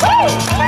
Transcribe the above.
Woo!